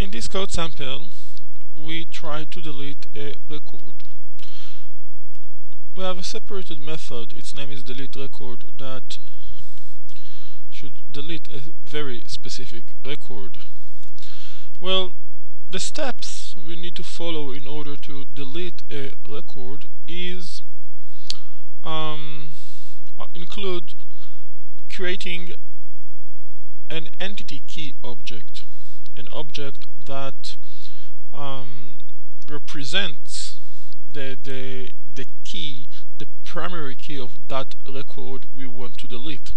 In this code sample, we try to delete a record. We have a separated method, its name is delete record, that should delete a very specific record. Well, the steps we need to follow in order to delete a record is um, uh, include creating an entity key object, an object that um, represents the, the, the key, the primary key of that record we want to delete.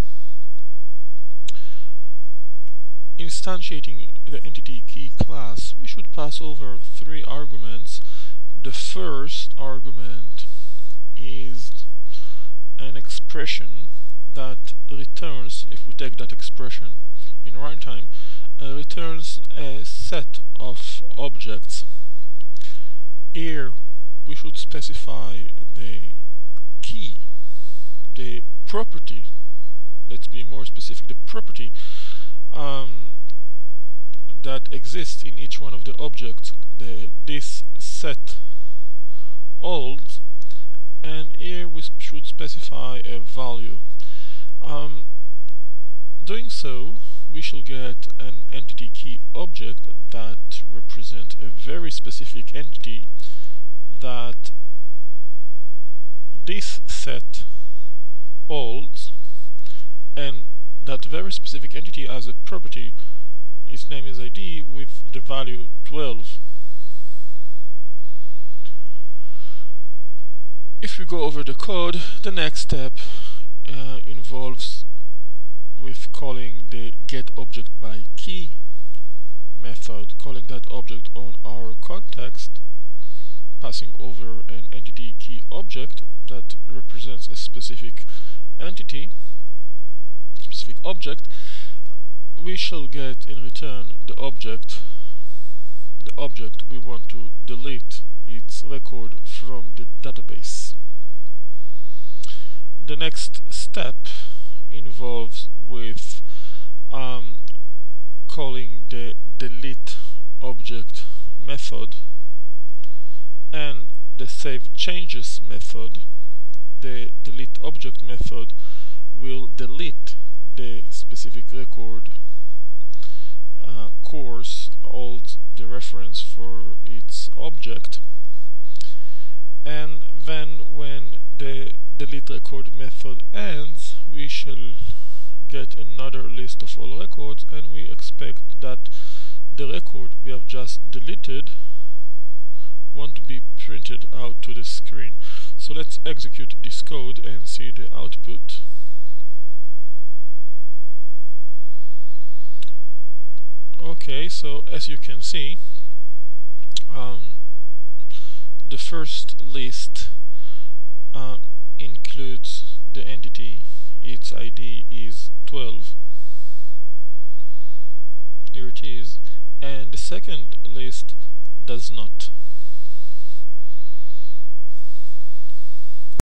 Instantiating the entity key class, we should pass over three arguments. The first argument is an expression that returns, if we take that expression in runtime, uh, returns a set of objects. Here we should specify the key, the property, let's be more specific, the property um, that exists in each one of the objects, the, this set old, and here we should specify a value. Um, doing so, shall get an entity key object that represents a very specific entity that this set holds and that very specific entity has a property its name is id with the value 12 if we go over the code the next step uh, involves calling the get object by key method, calling that object on our context, passing over an entity key object that represents a specific entity, specific object, we shall get in return the object, the object we want to delete its record from the database. The next step involves with um, calling the delete object method and the save changes method the delete object method will delete the specific record uh, course hold the reference for its object and then when the delete record method ends we shall get another list of all records and we expect that the record we have just deleted want to be printed out to the screen. So let's execute this code and see the output. Okay so as you can see um, the first list uh, includes the entity its ID is 12 here it is. And the second list does not